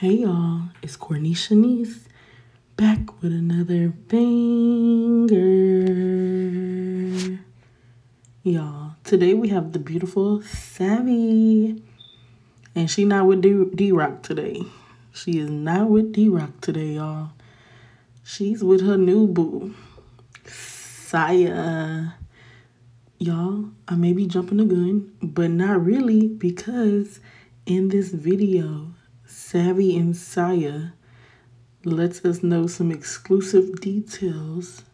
Hey y'all, it's Courtney Shauniece back with another banger. Y'all, today we have the beautiful Savay. And she not with D Rock today. She is not with D Rock today, y'all. She's with her new boo, Siya. Y'all, I may be jumping the gun, but not really because in this video, Savay and Siya lets us know some exclusive details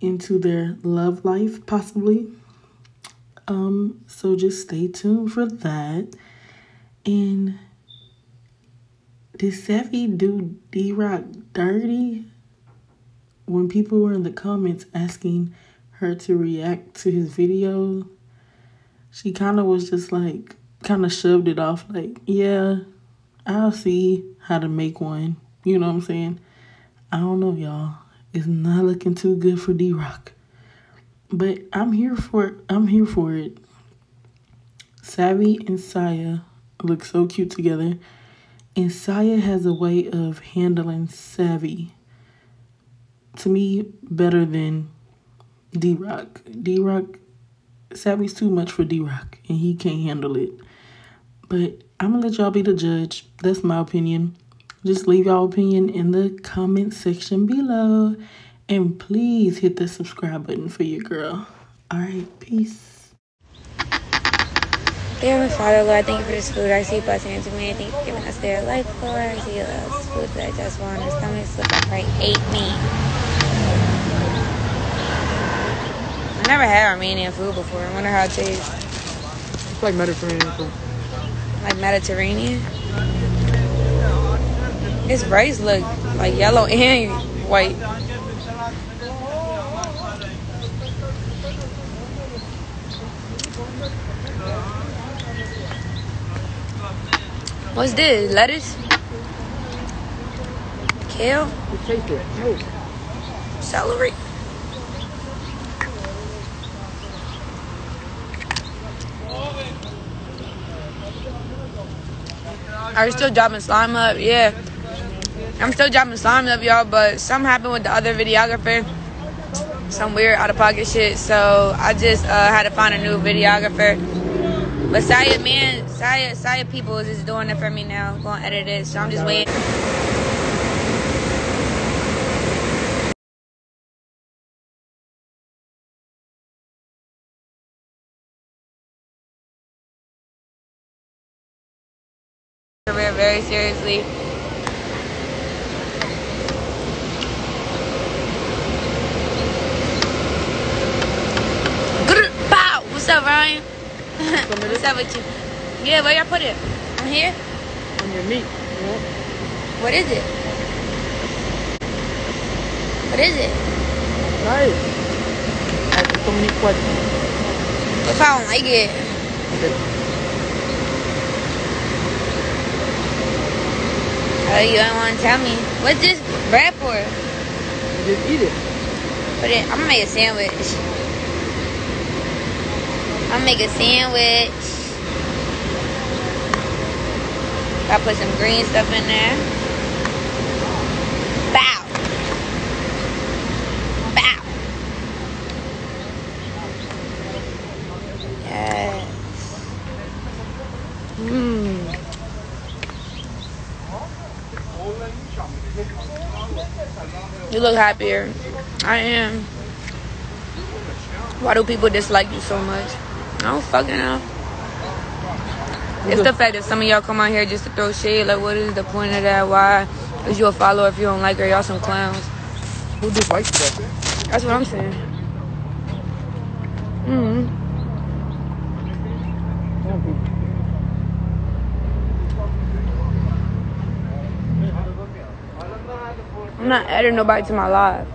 into their love life, possibly. Um, so just stay tuned for that. And did Savay do D Rock dirty? When people were in the comments asking her to react to his video, she kind of was just like, kind of shoved it off, like, yeah, I'll see how to make one. You know what I'm saying? I don't know, y'all. It's not looking too good for D Rock. But I'm here for. I'm here for it. Savay and Siya look so cute together. And Siya has a way of handling Savay. To me, better than D Rock. D Rock, Savay's too much for D Rock, and he can't handle it. But I'm gonna let y'all be the judge. That's my opinion. Just leave y'all opinion in the comment section below. And please hit the subscribe button for your girl. Alright, peace. Dear Heavenly Father, Lord, thank you for this food. I see blessing into me. Thank you for giving us their life, Lord. I see this food that I just want. Our stomachs look like right ate me. I never had Armenian food before. I wonder how it tastes. It's like Mediterranean food. Like Mediterranean? This rice look like yellow and white. What's this? Lettuce? Kale? You taste it. Celery? You still dropping slime up? Yeah. I'm still dropping slime up, y'all, but something happened with the other videographer. Some weird out of pocket shit. So I just uh, had to find a new videographer. But Siya, man, Siya, Siya people is just doing it for me now. Going to edit it. So I'm just waiting. Very seriously. What's up, Ryan? What's up with you? Yeah, where y'all put it? On here? On your meat. Yeah. What is it? What is it? Nice. Ask so many questions. What if I don't like it? Oh, you don't want to tell me. What's this bread for? You just eat it. Put it. I'm gonna make a sandwich. I'm gonna make a sandwich. I put some green stuff in there. You look happier. I am. Why do people dislike you so much? I don't fucking know. It's the fact that some of y'all come out here just to throw shade. Like, what is the point of that? Why is you a follower if you don't like her? Y'all some clowns. Who dislikes that? That's what I'm saying. Mm-hmm. Not adding nobody to my live.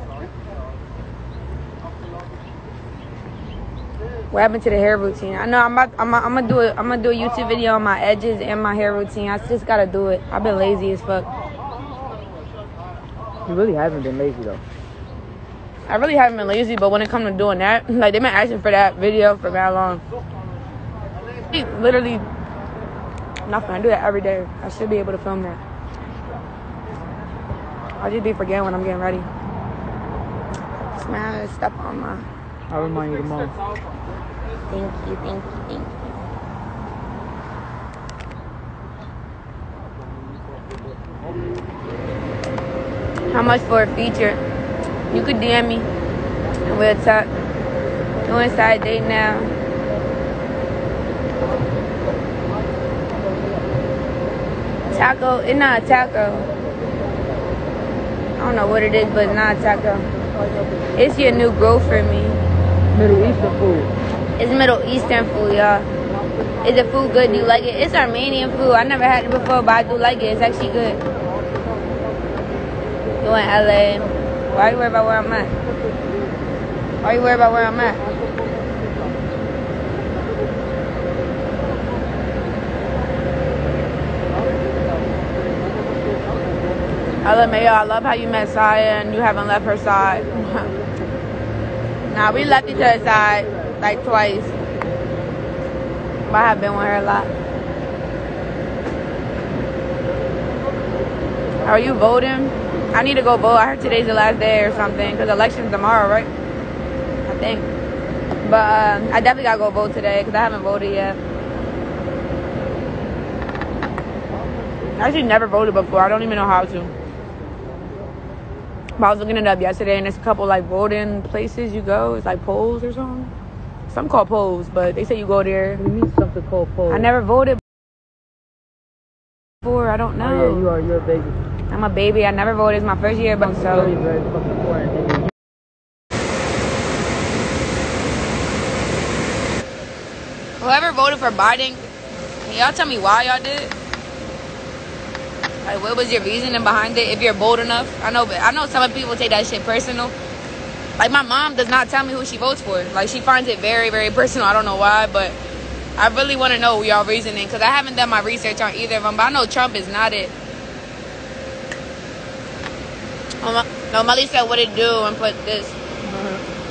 What happened to the hair routine? I know I'm about, I'm, I'm gonna do it. I'm gonna do a YouTube video on my edges and my hair routine. I just gotta do it. I've been lazy as fuck. You really haven't been lazy though. I really haven't been lazy, but when it comes to doing that, like they've been asking for that video for that long. Literally nothing. I do that every day. I should be able to film that. I'll just be forgetting when I'm getting ready. Smile, step on my. I'll remind you tomorrow. Thank you, thank you, thank you. How much for a feature? You could DM me and we'll talk. Go inside date now. Taco, it's not a taco. I don't know what it is, but not taco. It's your new growth for me. Middle Eastern food. It's Middle Eastern food, y'all. Is the food good? Do you like it? It's Armenian food. I never had it before, but I do like it. It's actually good. You in LA? Why are you worried about where I'm at? Why are you worried about where I'm at? Mayo. I love how you met Siya and you haven't left her side. nah, we left each other's side like twice. But I have been with her a lot. Are you voting? I need to go vote. I heard today's the last day or something because election's tomorrow, right? I think. But uh, I definitely gotta go vote today because I haven't voted yet. I actually never voted before. I don't even know how to. But I was looking it up yesterday, and there's a couple like voting places you go. It's like polls or something. Some call polls, but they say you go there. We need something called pole. I never voted before. I don't Oh, know. yeah, you are. You're a baby. I'm a baby. I never voted. It's my first year, but Very, so very fucking important. whoever voted for Biden, can y'all tell me why y'all did? Like, what was your reasoning behind it? If you're bold enough, I know. But I know some people take that shit personal. Like my mom does not tell me who she votes for. Like she finds it very, very personal. I don't know why, but I really want to know y'all reasoning because I haven't done my research on either of them. But I know Trump is not it. Um, No, Melly said what it do and put this.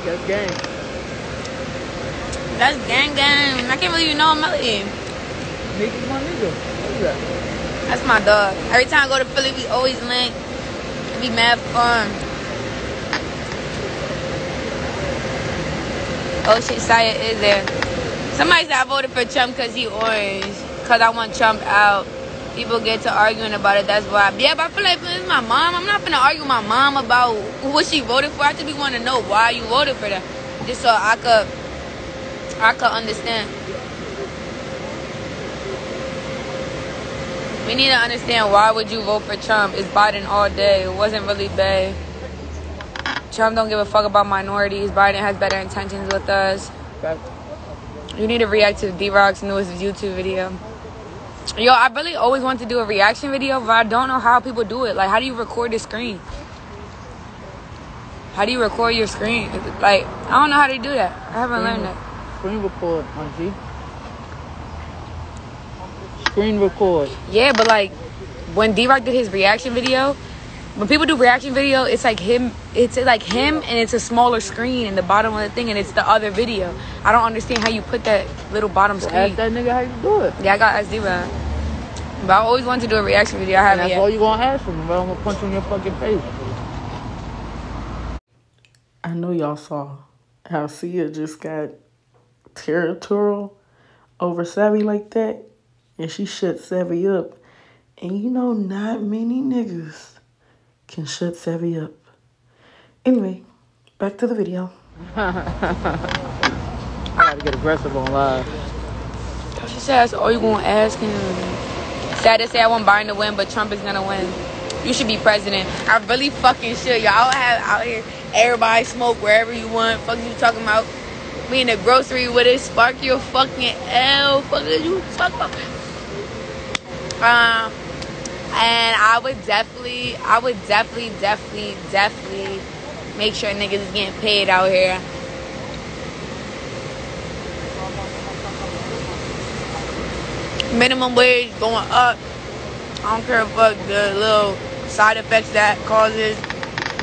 That's gang. That's gang gang. I can't believe you know Melly. Nigga's my nigga. What is that? That's my dog. Every time I go to Philly, we always link. It be mad fun. Oh shit, Siya is there. Somebody said I voted for Trump because he orange. Because I want Trump out. People get to arguing about it. That's why. Yeah, but I feel like it's my mom. I'm not gonna argue with my mom about what she voted for. I just be want to know why you voted for that. just so I could, I could understand. We need to understand why would you vote for Trump? It's Biden all day. It wasn't really Bay. Trump don't give a fuck about minorities. Biden has better intentions with us. You need to react to D-Rock's newest YouTube video. Yo, I really always want to do a reaction video, but I don't know how people do it. Like, how do you record the screen? How do you record your screen? Like, I don't know how to do that. I haven't learned that. Screen record, Auntie. Screen record. Yeah, but like when D Rock did his reaction video, when people do reaction video, it's like him. It's like him, and it's a smaller screen in the bottom of the thing, and it's the other video. I don't understand how you put that little bottom Ask screen. that nigga how you do it. Yeah, I got asked D Rock, but I always wanted to do a reaction video. I And haven't that's all you gonna ask him. But I'm gonna punch you in your fucking face. I know y'all saw how Siya just got territorial over Savay like that, and she shut Savay up. And you know, not many niggas can shut Savay up. Anyway, back to the video. I gotta get aggressive on live. She says, that's all you gonna ask him. Sad to say I want Biden to win, but Trump is gonna win. You should be president. I really fucking should. Y'all have out here everybody smoke wherever you want. Fuck you talking about. We in the grocery with it. Spark your fucking L. Fuck you talking about? Um, and I would definitely, I would definitely, definitely, definitely make sure niggas is getting paid out here. minimum wage going up. I don't care what the little side effects that causes.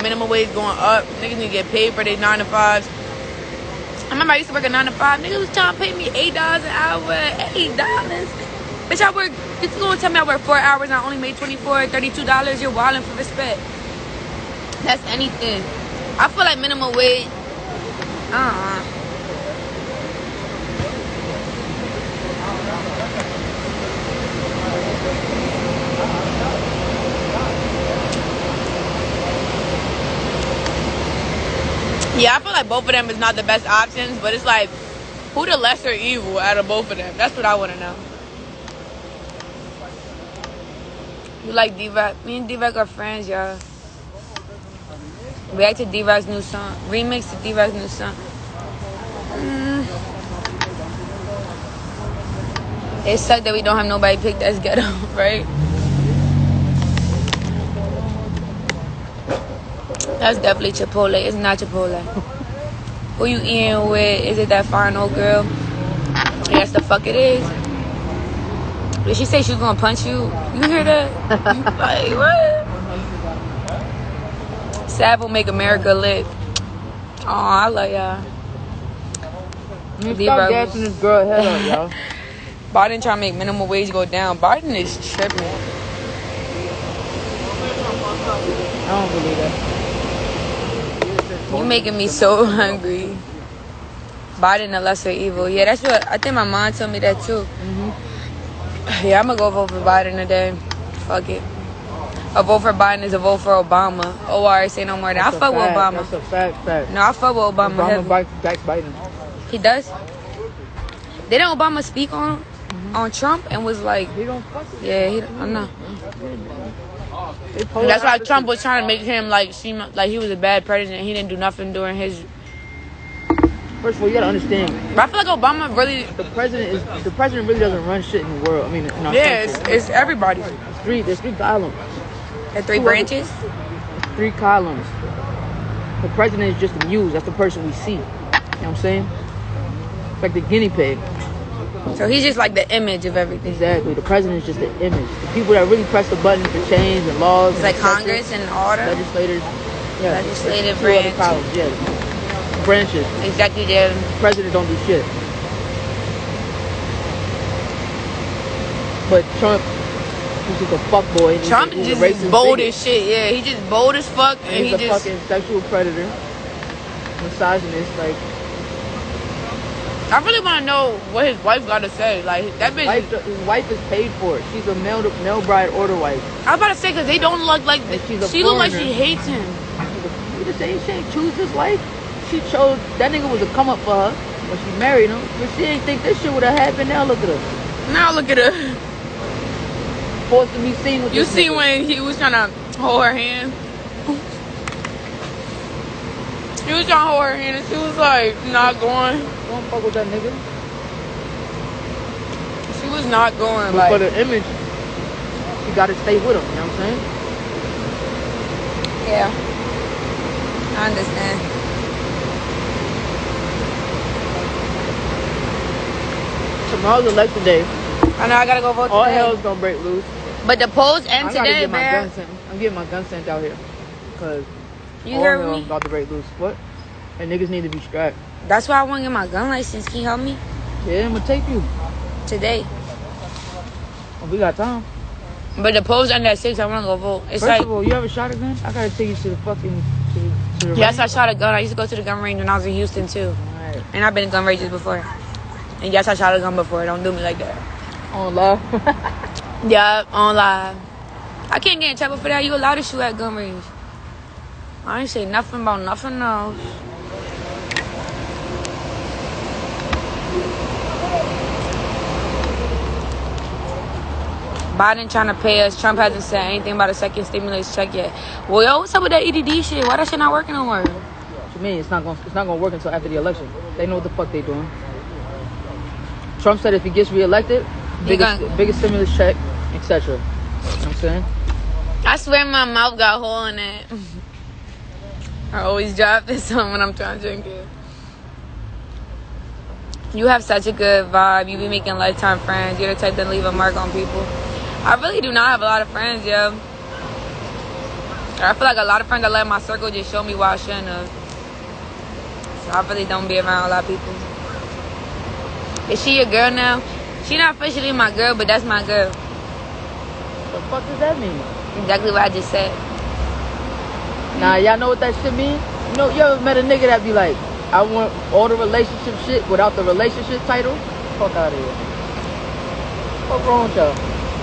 Minimum wage going up. Niggas need to get paid for their nine to fives. I remember I used to work a nine to five. Niggas was trying to pay me eight dollars an hour. Eight dollars. Bitch, I work. You gonna tell me I work four hours and I only made 24 32 dollars? You're wilding for respect. That's anything. I feel like minimum wage. Uh-uh. Yeah, I feel like both of them is not the best options, but it's like, who the lesser evil out of both of them? That's what I want to know. You like Diva? Me and Diva are friends, y'all. React to Diva's new song. Remix to Diva's new song. Mm. It sucked that we don't have nobody pick that's ghetto, right? That's definitely Chipotle. It's not Chipotle. Who you eating with? Is it that fine old girl? Yes, the fuck it is. Did she say she was gonna punch you? You hear that? like what? Sav will make America lit. Oh, I love y'all. You stop her- gassing this girl head up, y'all. Biden trying to make minimum wage go down. Biden is tripping. I don't believe that. You making me so hungry. Biden the lesser evil. Yeah, that's what I think my mom told me that too. Mm-hmm. Yeah, I'm gonna go vote for Biden today. Fuck it. A vote for Biden is a vote for Obama. Oh, I say no more. Than. I fuck with. Obama. That's a fact, fact. No, I fuck with Obama. Obama heavy. back, back Biden. He does. Didn't Obama speak on mm-hmm. on Trump and was like, He don't fuck with yeah, he, I know. That's why Trump was trying to make him like seem like he was a bad president. He didn't do nothing during his. First of all, you gotta understand, But I feel like Obama really. the president is the president really doesn't run shit in the world. I mean, in our Yeah, it's, it's everybody. Three. There's three columns. The three it? branches. Three columns. The president is just the muse. That's the person we see. You know what I'm saying? It's like the guinea pig. So he's just like the image of everything. Exactly. The president is just the image. The people that really press the button for change and laws. It's and like Congress and all the legislators. Yeah. Legislative branch. Yeah. Branches. executive. president don't do shit. But Trump, he's just a fuck boy. Trump he's a just is bold bigot. as shit. Yeah, he just bold as fuck, and And he he's a just. fucking sexual predator, misogynist. Like I really want to know what his wife got to say. Like that bitch. wife, his wife is paid for it. She's a male male bride order wife. I was about to say because they don't look like. And she's a she look like she hates him. You just ain't choose his life. She chose that nigga was a come up for her when she married him, but she ain't think this shit would have happened. Now look at her, Now look at her. forced to be seen with. You this see nigga. when he was trying to hold her hand? He was trying to hold her hand and she was like not going. don't fuck with that nigga. She was not going. But for the image, she got to stay with him. You know what I'm saying? yeah. I understand. Tomorrow's election day. I know I gotta go vote today. All today. hell's gonna break loose. But the polls end I gotta today, get my man. gun sent. I'm getting my gun sent out here. Cause You all heard hell's me? about to break loose. What? And niggas need to be strapped. That's why I want to get my gun license. Can you help me Yeah, I'm gonna take you. today? Oh, we got time. But the polls end at six. I want to go vote. It's First like of all, you ever shot a gun? I gotta take you to the fucking to, the- to the yes, I shot a gun. I used to go to the gun range when I was in Houston too, Alright. and I've been in gun ranges before. And yes, I shot a gun before. Don't do me like that. On love. Yeah, on live. I can't get in trouble for that. You allowed to shoot at gun range. I ain't say nothing about nothing else. Biden trying to pay us. Trump hasn't said anything about a second stimulus check yet. Well, yo, what's up with that EDD shit? Why that shit not working no more? What you mean? It's not gonna it's not gonna work until after the election. They know what the fuck they doing. Trump said if he gets reelected, biggest gonna- biggest stimulus check, etc. You know what I'm saying? I swear my mouth got a hole in it. I always drop this on when I'm trying to drink it. You have such a good vibe. You be making lifetime friends. You're the type that leave a mark on people. I really do not have a lot of friends, yo. I feel like a lot of friends that left my circle just show me why I shouldn't have. So I really don't be around a lot of people. Is she your girl now? She not officially my girl, but that's my girl. What The fuck does that mean? Exactly what I just said. Nah, y'all know what that shit mean? You know, you ever met a nigga that be like, I want all the relationship shit without the relationship title? Fuck out of here. What's wrong with y'all?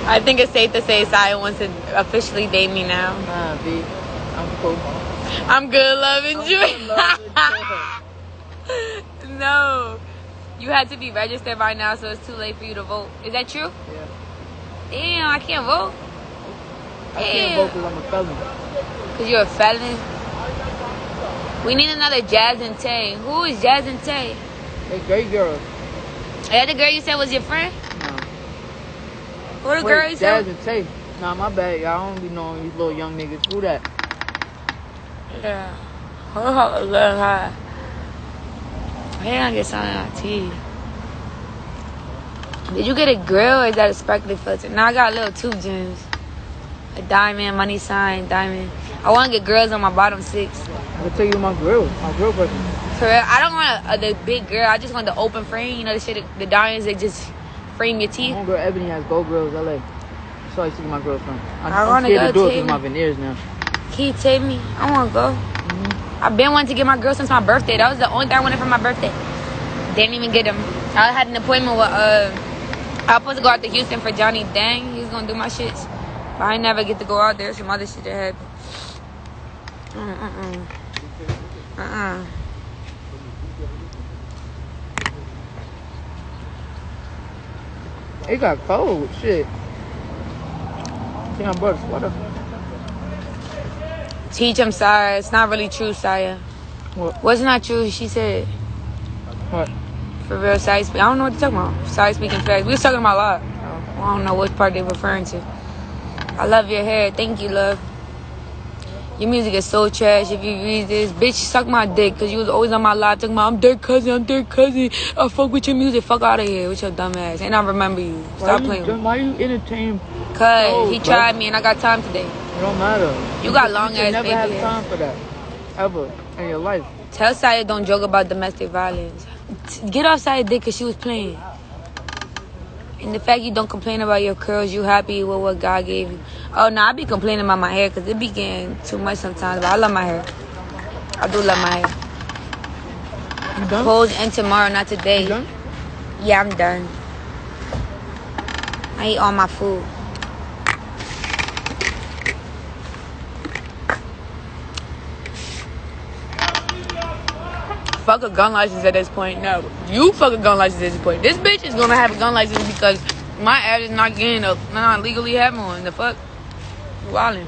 I think it's safe to say Siya wants to officially date me now. Nah, B. I'm cool. I'm good, love, and I'm good, love, and no. You had to be registered by now, so it's too late for you to vote. Is that true? Yeah. Damn, I can't vote. I can't vote because I'm a felon. Because you're a felon. We need another Jazz and Tay. Who is Jazz and Tay? They great girl. Is that the girl you said was your friend? No. Who the girl you Wait, said? Jazz and Tay. Nah, my bad. Y'all don't be knowing these little young niggas. Who that? Yeah. Hold on, look high. Why did I get something on tea? Did you get a grill or is that a sparkly filter? Now I got a little tube gems. A diamond, money sign, diamond. I want to get grills on my bottom six. I can tell you my grill. My grill person. For real, I don't want a, a, the big grill. I just want the open frame. You know the shit, the diamonds that just frame your teeth. My girl Ebony has gold grills, LA. That's where I used to get my grills from. I'm, I I'm wanna scared to do it because my veneers now. Can you take me? I want to go. I've been wanting to get my girl since my birthday. That was the only thing I wanted for my birthday. Didn't even get them. I had an appointment with uh. I was supposed to go out to Houston for Johnny Dang. He was gonna do my shits, but I never get to go out there. Some other shit that happened. Mm-mm. Uh-uh. It got cold. Shit. Damn, bro, sweater. Teach him, Siya. It's not really true, Siya. What? What's not true? She said. What? For real, Siya speak. I don't know what you're talking about. Siya speaking fast. We was talking about a lot. I don't know which part they're referring to. I love your hair. Thank you, love. Your music is so trash. If you read this, bitch, suck my dick. Cause you was always on my live talking about I'm their cousin, I'm their cousin. I fuck with your music. Fuck out of here with your dumb ass. And I remember you. Stop why playing you. Why you entertain? Cause Oh, he bro. tried me and I got time today. It don't matter. You got long you ass never baby have time for that. Ever in your life. Tell Siya don't joke about domestic violence. Get off Siya's dick cause she was playing. And the fact you don't complain about your curls, you happy with what God gave you. Oh no, I be complaining about my hair because it be getting too much sometimes. But I love my hair. I do love my hair. You done? Pose and tomorrow, not You today. done? Yeah, I'm done. I eat all my food. Fuck a gun license at this point. No, you fuck a gun license at this point. This bitch is gonna have a gun license because my ass is not getting a not legally having one. The fuck, wildin'.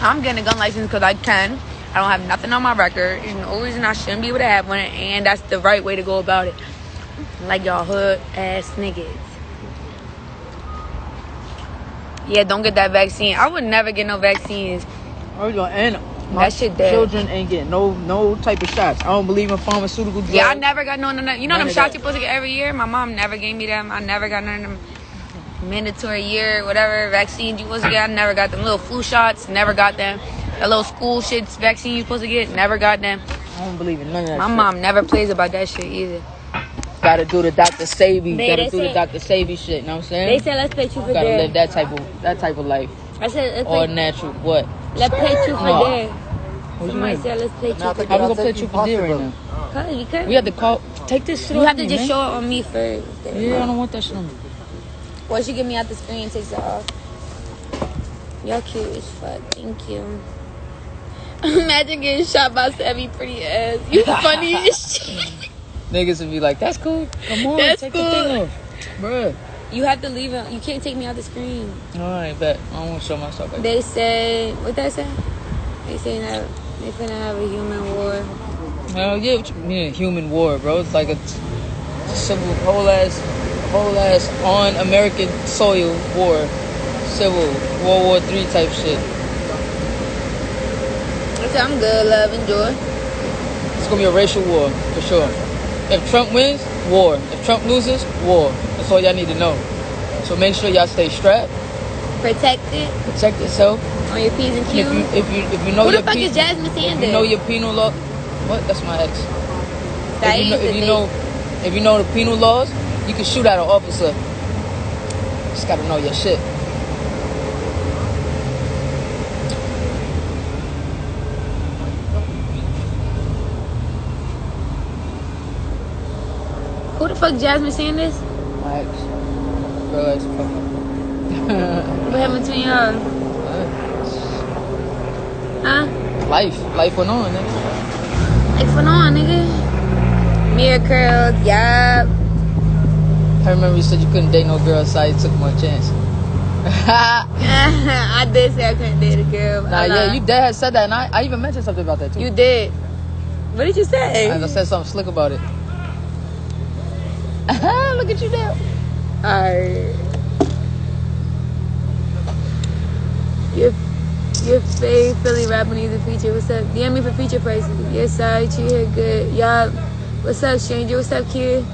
I'm getting a gun license because I can. I don't have nothing on my record. There's no reason I shouldn't be able to have one, and that's the right way to go about it. Like y'all hood ass niggas. Yeah, don't get that vaccine. I would never get no vaccines. Oh, you gonna my That shit dead. children ain't getting no no type of shots. I don't believe in pharmaceutical drugs. Yeah, I never got no, no, no. You know None them of shots that. you supposed to get every year? My mom never gave me them. I never got none of them mandatory year, whatever vaccines you supposed to get. I never got them little flu shots. Never got them. The little school shits vaccine you supposed to get. Never got them. I don't believe in none of that. My shit. mom never plays about that shit either. gotta do the Dr. Sebi, They- gotta they do the say- Dr. Sebi shit. You know what I'm saying? They said let's play you or gotta dare. live that type of that type of life I said let's or play, natural. What? Let's play truth or No. dare. What you Somebody mean? said let's play truth or How we gonna play truth or dare right now? Cause we could. We have to call. Take this shit You off have to me, just man. show it on me first. Yeah, I don't want that shit on me. Once you get me out the screen and takes it off. Y'all cute as fuck. Thank you. Imagine getting shot by Savay pretty ass. You funny as shit. Niggas would be like, "That's cool. Come on, That's take cool. the thing off, bruh." You have to leave it. You can't take me out the screen. All right, but I don't want to show myself like. They said what they say? They say that they finna have a human war. Hell yeah, what you mean a human war, bro? It's like a civil, whole ass, whole ass on American soil war, civil World War Three type shit. Said I'm good, love, and joy. It's gonna be a racial war for sure. If Trump wins, war. If Trump loses, war. That's all y'all need to know. So make sure y'all stay strapped. Protected. Protect yourself. On your P's and Q's. If you, if you, if you know Who your the fuck P- is Jasmine Sanders? you know your penal law. What? That's my ex. That if you, know, if you know, if you know the penal laws, you can shoot at an officer. Just gotta know your shit. Who the fuck Jasmine Sanders? My ex. Girl ex. fuck. What happened to y'all? Huh? Life. Life went on, nigga. Like, for on, nigga. Mirror curls, yup. I remember you said you couldn't date no girl, so I took my chance. I did say I couldn't date a girl. Nah, yeah, you dead had said that, and I, I even mentioned something about that too. You did. What did you say? I said something slick about it. Uh-huh, look at you now. Alright. Your, your fave Philly rapper needs a feature. What's up? DM me for feature prices. Yes, sir. You here good. Y'all, what's up, stranger? What's up, kid?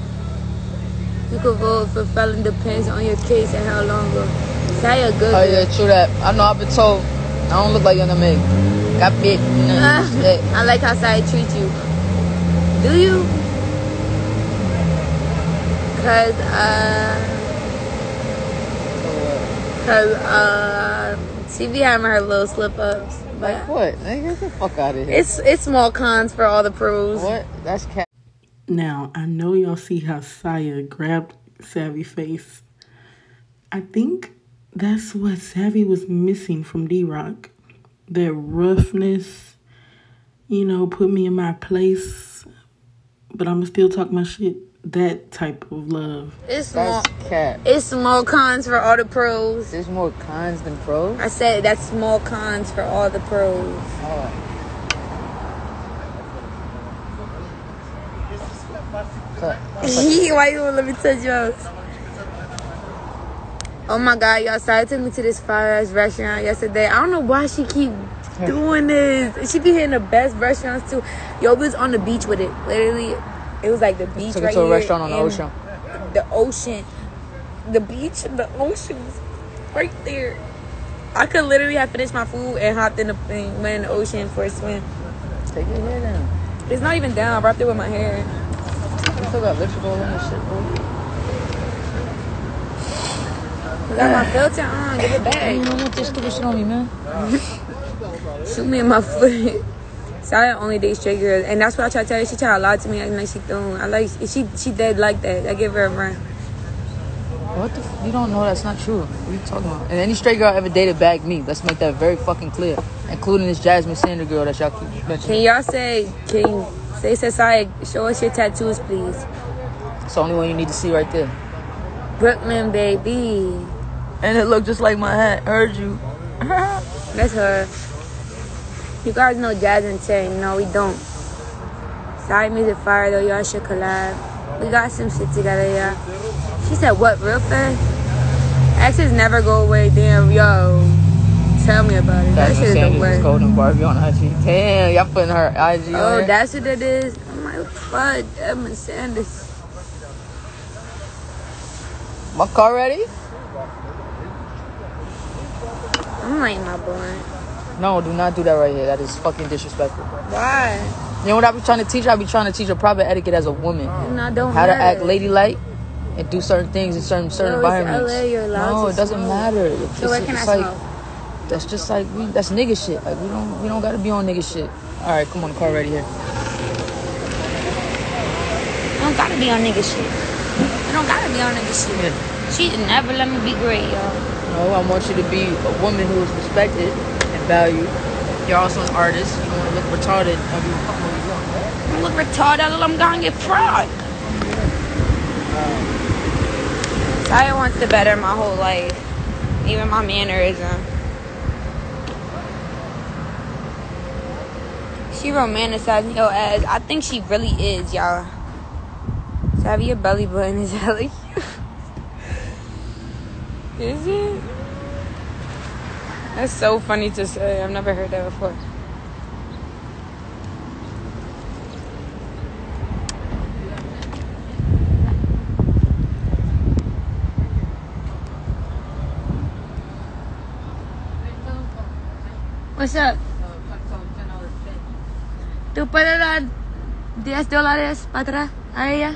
You could vote for felon depends on your case and how long ago. Say a good Oh yeah, true that. I know. I've been told I don't look like Young M.A. Got bit. You know, shit. I like how Sai treats you. Do you? Cause uh, cause uh, she be having her little slip ups, Like but what? Nigga, get the fuck out of here. it's it's small cons for all the pros. what? That's cat. Now, I know y'all see how Siya grabbed Savay face. I think that's what Savay was missing from D Rock. That roughness, you know, put me in my place, but I'ma still talk my shit. That type of love. It's small. That's cat. It's small cons for all the pros. There's more cons than pros. I said that's small cons for all the pros. Oh. Why you won't let me touch yours? Oh my god, y'all Sai took me to this fire ass restaurant yesterday. I don't know why she keep doing this. She be hitting the best restaurants too. Yo, we was on the beach with it. Literally, it was like the beach Took right to a restaurant on the ocean. The ocean, the beach, and the ocean was right there. I could literally have finished my food and hopped in the and went in the ocean for a swim. Take your hair down. It's not even down. I wrapped it with my hair. You still got all on this shit, bro. Got my filter on. Give it You back. don't want this stupid shit on me, man. Shoot me in my foot. Siya only dates straight girls, and that's what I try to tell her. She tried to lie to me, acting like she don't. I like she she dead like that. I give her a run. What the? F- you don't know that's not true. What are you talking about? And any straight girl ever dated bagged me. Let's make that very fucking clear, including this Jasmine Sander girl that y'all keep mentioning. Can y'all say? Can you say say Siya? Show us your tattoos, please. It's the only one you need to see right there. Brooklyn, baby. And it looked just like my hat. Heard you. That's her. You guys know Jasmine Tay. No, we don't. Siya music fire though. Y'all should collab. We got some shit together, y'all. She said, "What? Real fast? Exes never go away. Damn, yo. Tell me about it. That Jasmine shit is the worst. Golden Barbie on IG. Damn, y'all putting her IG oh, on Oh, that's what it is. I'm like, fuck, Edmund Sanders. My car ready? I'm like my blunt. No, do not do that right here. That is fucking disrespectful. Why? You know what I be trying to teach? I be trying to teach her proper etiquette as a woman. I don't How to act ladylike and do certain things in certain certain environments. LA, you're allowed no, it doesn't smoke. matter. It's, So where can I like smoke? that's just like we that's nigga shit. Like we don't we don't gotta be on nigga shit. Alright, come on, the car ready here. I don't gotta be on nigga shit. I don't gotta be on nigga shit. She never let me be great, y'all. No, I want you to be a woman who is respected and valued. You're also an artist. You don't want to look retarded. I mean, you want. I look retarded, I'm gonna get fried. Siya wants to better my whole life, even my mannerism. She romanticizing your ass. I think she really is, y'all. Savay, your belly button is hella. Is it? That's so funny to say. I've never heard that before. What's up? ¿Tú puedes dar 10 dólares para atrás a ella?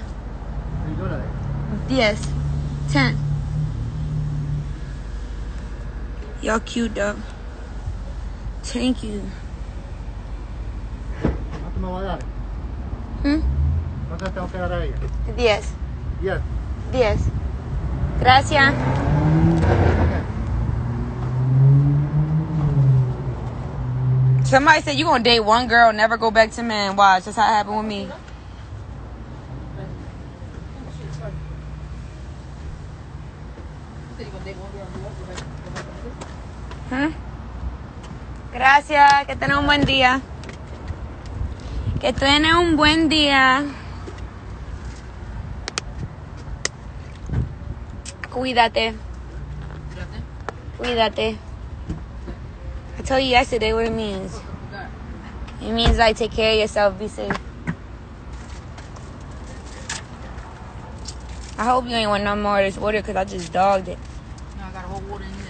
10. 10. Y'all cute though. Thank you. ¿Cuánto me va a dar? Hmm? ¿Cuánto tengo que dar a ella? 10. Yes. Diez. Gracias. Somebody said you gonna date one girl, never go back to men. Watch, that's how it happened with me. Gracias, que tenga un buen día. Que tenga un buen día. Cuídate. Cuídate. I told you yesterday what it means. It means like take care of yourself, be safe. I hope you ain't want no more of this water because I just dogged it. No, I got a whole water in here.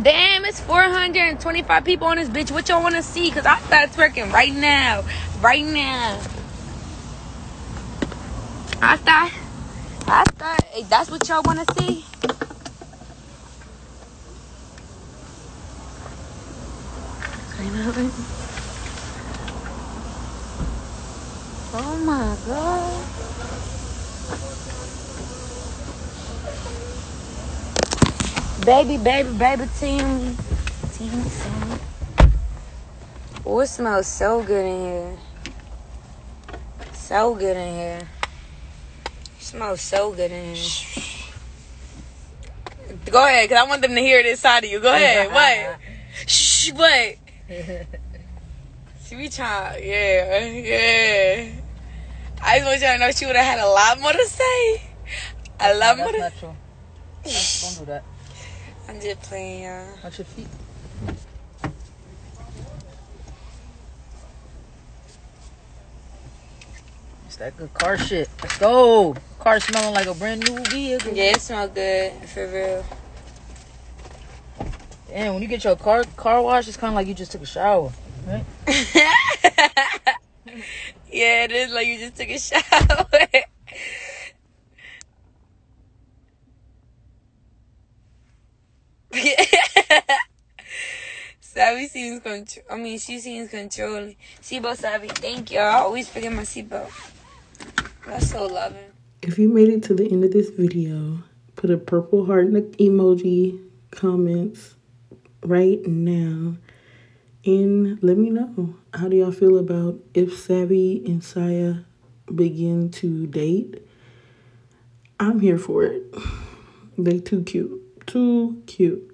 Damn, it's 425 people on this bitch. What y'all want to see? Because I start twerking right now. Right now. I start. I start. That's what y'all want to see? Oh my god. Baby, baby, baby, team. Team, team. Oh, it smells so good in here. So good in here. It smells so good in here. Go ahead, because I want them to hear this side of you. Go ahead. What? Shh, what? See, we trying. Yeah, yeah. I just want y'all to know she would have had a lot more to say. A lot more That's to not true. Don't do that. I'm just playing, y'all. Uh, Watch your feet. It's that good car shit. Let's go. Car smelling like a brand new vehicle. Yeah, it smells good, for real. And when you get your car car washed, it's kind of like you just took a shower. Right? yeah, it is like you just took a shower. Seems control. I mean, she seems controlling. Seatbelt Savay, thank you. I always forget my seatbelt. That's so loving. If you made it to the end of this video, put a purple heart in the emoji comments right now and let me know how do y'all feel about if Savay and Siya begin to date. I'm here for it. They too cute. Too cute.